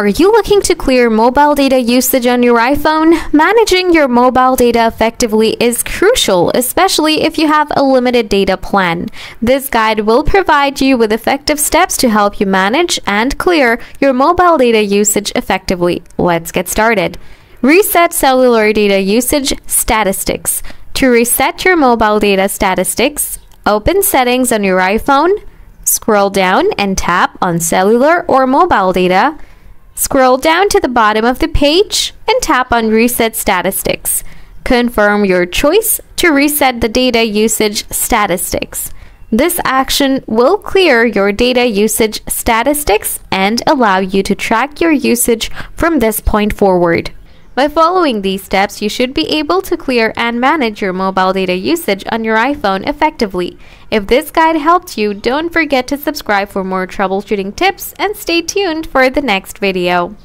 Are you looking to clear mobile data usage on your iPhone? Managing your mobile data effectively is crucial, especially if you have a limited data plan. This guide will provide you with effective steps to help you manage and clear your mobile data usage effectively. Let's get started. Reset cellular data usage statistics. To reset your mobile data statistics, open settings on your iPhone, scroll down and tap on cellular or mobile data Scroll down to the bottom of the page and tap on Reset Statistics. Confirm your choice to reset the data usage statistics. This action will clear your data usage statistics and allow you to track your usage from this point forward. By following these steps, you should be able to clear and manage your mobile data usage on your iPhone effectively. If this guide helped you, don't forget to subscribe for more troubleshooting tips and stay tuned for the next video.